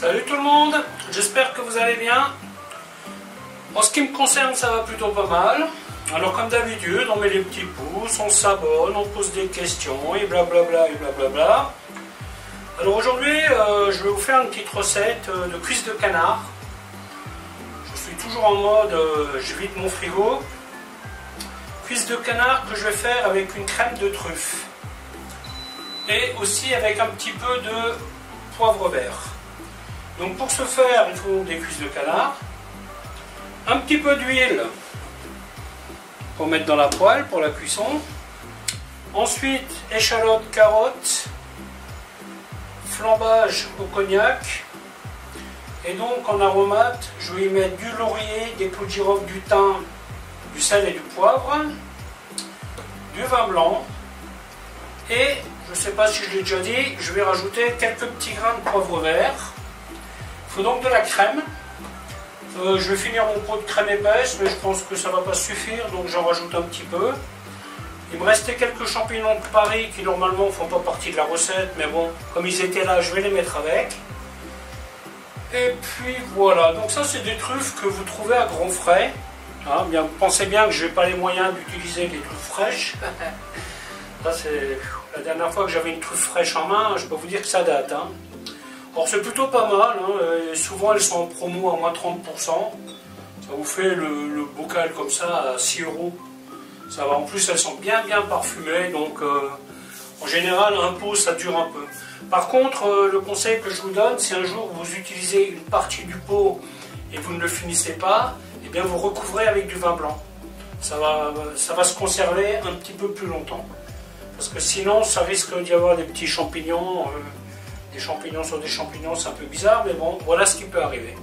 Salut tout le monde, j'espère que vous allez bien. En ce qui me concerne, ça va plutôt pas mal. Alors comme d'habitude, on met les petits pouces, on s'abonne, on pose des questions et blablabla et blablabla. Alors aujourd'hui, euh, je vais vous faire une petite recette euh, de cuisse de canard. Je suis toujours en mode, euh, je vide mon frigo. Cuisse de canard que je vais faire avec une crème de truffe. Et aussi avec un petit peu de poivre vert. Donc pour ce faire, il faut des cuisses de canard, un petit peu d'huile pour mettre dans la poêle pour la cuisson. Ensuite, échalotes, carottes, flambage au cognac. Et donc en aromate, je vais y mettre du laurier, des clous de girofle, du thym, du sel et du poivre, du vin blanc. Et je ne sais pas si je l'ai déjà dit, je vais rajouter quelques petits grains de poivre vert il faut donc de la crème. Euh, je vais finir mon pot de crème épaisse, mais je pense que ça ne va pas suffire, donc j'en rajoute un petit peu. Il me restait quelques champignons de Paris qui normalement ne font pas partie de la recette, mais bon, comme ils étaient là, je vais les mettre avec. Et puis voilà, donc ça c'est des truffes que vous trouvez à gros frais. Hein, bien, pensez bien que je n'ai pas les moyens d'utiliser des truffes fraîches. la dernière fois que j'avais une truffe fraîche en main, je peux vous dire que ça date. Hein. Alors c'est plutôt pas mal, hein, souvent elles sont en promo à moins 30%. Ça vous fait le, bocal comme ça à 6 euros. Ça va, en plus elles sont bien bien parfumées, donc euh, en général un pot ça dure un peu. Par contre, euh, le conseil que je vous donne, si un jour vous utilisez une partie du pot et vous ne le finissez pas, eh bien vous recouvrez avec du vin blanc. Ça va, ça se conserver un petit peu plus longtemps. Parce que sinon, ça risque d'y avoir des petits champignons. Euh, champignons sur des champignons, c'est un peu bizarre, mais bon, voilà ce qui peut arriver.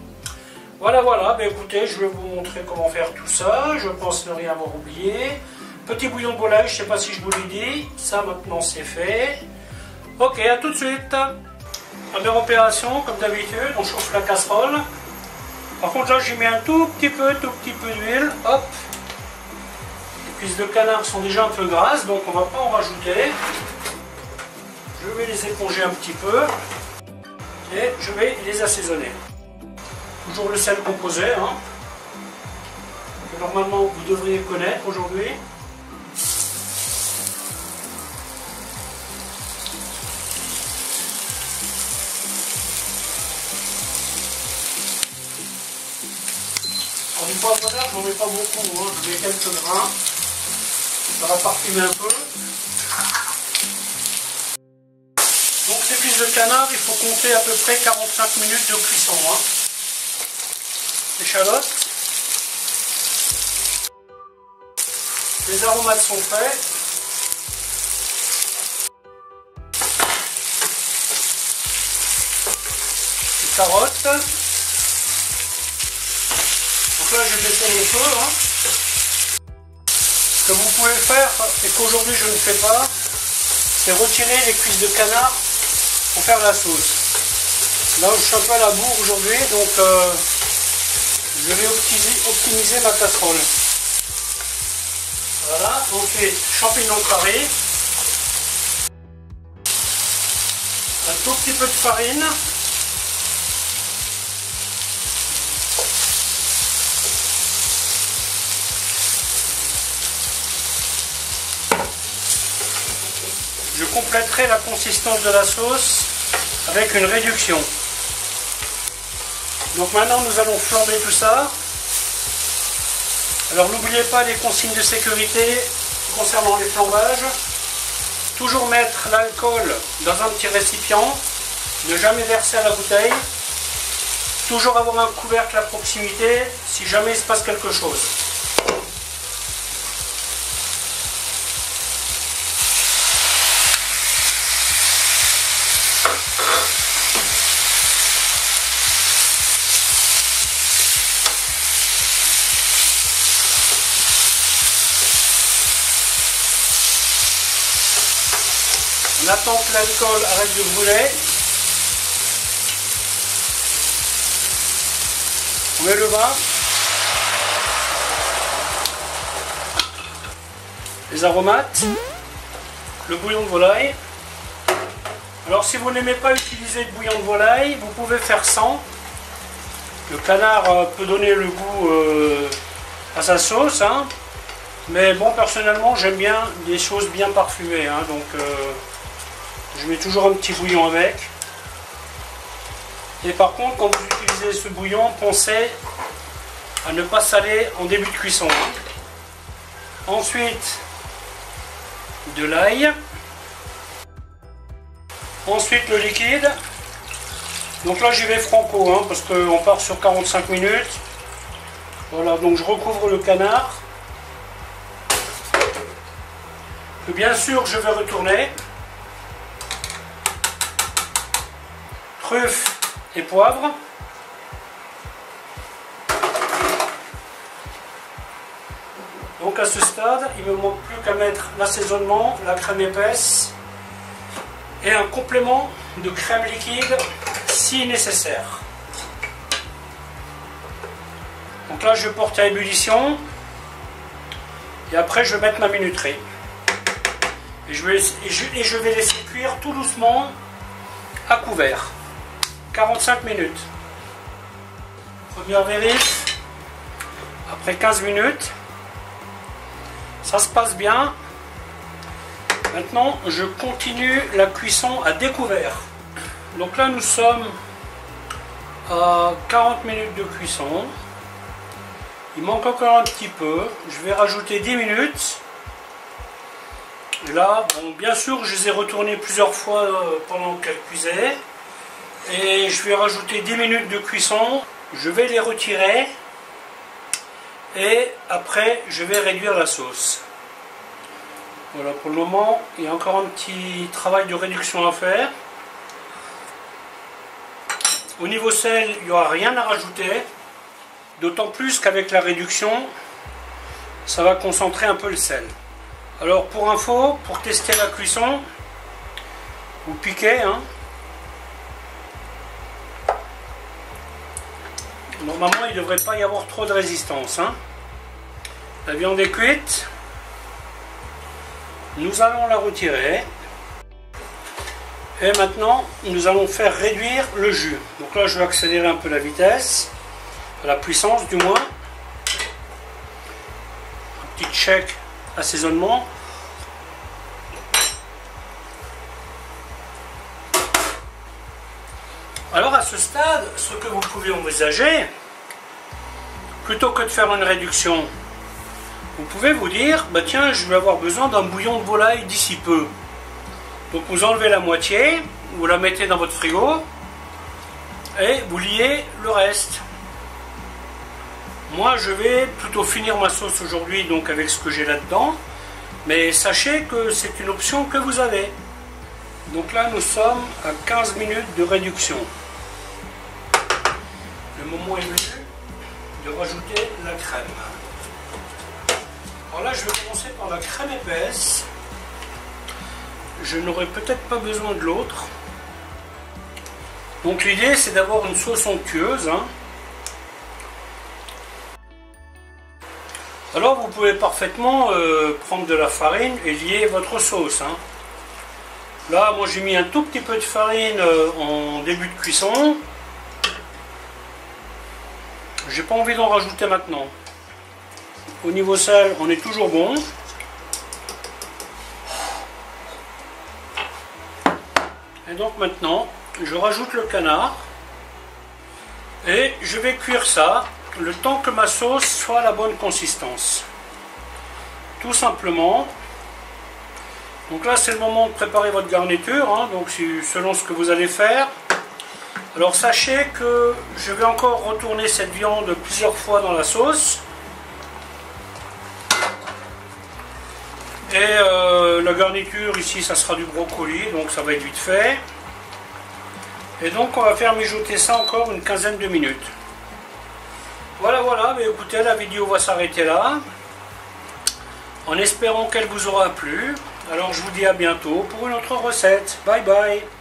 Voilà, voilà, ben écoutez, je vais vous montrer comment faire tout ça. Je pense ne rien avoir oublié. Petit bouillon de volaille, je ne sais pas si je vous l'ai dit. Ça, maintenant, c'est fait. Ok, à tout de suite. Première opération, comme d'habitude, on chauffe la casserole. Par contre, là, j'y mets un tout petit peu, tout petit peu d'huile. Hop. Les cuisses de canard sont déjà un peu grasses, donc on ne va pas en rajouter. Je vais les éponger un petit peu et je vais les assaisonner. Toujours le sel composé, hein, que normalement vous devriez connaître aujourd'hui. Alors du poivre vert, j'en mets pas beaucoup, hein. je mets quelques grains. Ça va parfumer un peu. De canard, il faut compter à peu près 45 minutes de cuisson. Hein. Échalotes. Les aromates sont faits. Les carottes. Donc là, je baisser le feu. Hein. Ce que vous pouvez faire, et qu'aujourd'hui je ne fais pas, c'est retirer les cuisses de canard pour faire la sauce. Là, je suis un peu à la bourre aujourd'hui, donc euh, je vais optimiser, ma casserole. Voilà, fait champignons carrés, un tout petit peu de farine, je compléterai la consistance de la sauce avec une réduction. Donc maintenant nous allons flamber tout ça. Alors n'oubliez pas les consignes de sécurité concernant les flambages. Toujours mettre l'alcool dans un petit récipient, ne jamais verser à la bouteille. Toujours avoir un couvercle à proximité si jamais il se passe quelque chose. On attend que l'alcool arrête de brûler. On met le vin. Les aromates. Le bouillon de volaille. Alors si vous n'aimez pas utiliser de bouillon de volaille, vous pouvez faire sans. Le canard euh, peut donner le goût euh, à sa sauce. Hein. Mais bon, personnellement, j'aime bien des choses bien parfumées. Hein. donc euh, je mets toujours un petit bouillon avec. Et par contre, quand vous utilisez ce bouillon, pensez à ne pas saler en début de cuisson. Hein. Ensuite, de l'ail. Ensuite le liquide. Donc là j'y vais franco hein, parce qu'on part sur 45 minutes. Voilà, donc je recouvre le canard. bien sûr je vais retourner. Truffe et poivre. Donc à ce stade, il me manque plus qu'à mettre l'assaisonnement, la crème épaisse et un complément de crème liquide si nécessaire. Donc là, je porte à ébullition et après, je vais mettre ma minuterie. Et je vais laisser cuire tout doucement à couvert. 45 minutes. Première vérif. Après 15 minutes, ça se passe bien. Maintenant, je continue la cuisson à découvert. Donc là, nous sommes à 40 minutes de cuisson. Il manque encore un petit peu. Je vais rajouter 10 minutes. Là, bien sûr, je les ai retournés plusieurs fois euh, pendant qu'elles cuisaient. Et je vais rajouter 10 minutes de cuisson. Je vais les retirer. Et après, je vais réduire la sauce. Voilà, pour le moment, il y a encore un petit travail de réduction à faire. Au niveau sel, il n'y aura rien à rajouter. D'autant plus qu'avec la réduction, ça va concentrer un peu le sel. Alors pour info, pour tester la cuisson, vous piquez. Hein. Normalement, il ne devrait pas y avoir trop de résistance. Hein. La viande est cuite. Nous allons la retirer. Et maintenant, nous allons faire réduire le jus. Donc là, je vais accélérer un peu la vitesse, la puissance du moins. Un petit check assaisonnement. Ce stade, ce que vous pouvez envisager, plutôt que de faire une réduction vous pouvez vous dire, bah tiens, je vais avoir besoin d'un bouillon de volaille d'ici peu. Donc vous enlevez la moitié, vous la mettez dans votre frigo et vous liez le reste. Moi, je vais plutôt finir ma sauce aujourd'hui donc avec ce que j'ai là-dedans, mais sachez que c'est une option que vous avez. Donc là, nous sommes à 15 minutes de réduction. Moment venu de rajouter la crème. Alors là, je vais commencer par la crème épaisse. Je n'aurai peut-être pas besoin de l'autre. Donc l'idée, c'est d'avoir une sauce onctueuse. Hein. Alors vous pouvez parfaitement euh, prendre de la farine et lier votre sauce. Hein. Là, moi j'ai mis un tout petit peu de farine euh, en début de cuisson. J'ai pas envie d'en rajouter maintenant. Au niveau sel, on est toujours bon. Et donc maintenant, je rajoute le canard. Et je vais cuire ça le temps que ma sauce soit à la bonne consistance. Tout simplement. Donc là, c'est le moment de préparer votre garniture. Hein, donc selon ce que vous allez faire. Alors sachez que je vais encore retourner cette viande plusieurs fois dans la sauce. Et euh, la garniture ici, ça sera du brocoli, donc ça va être vite fait. Et donc on va faire mijoter ça encore une quinzaine de minutes. Voilà, voilà, mais écoutez, la vidéo va s'arrêter là. En espérant qu'elle vous aura plu. Alors je vous dis à bientôt pour une autre recette. Bye bye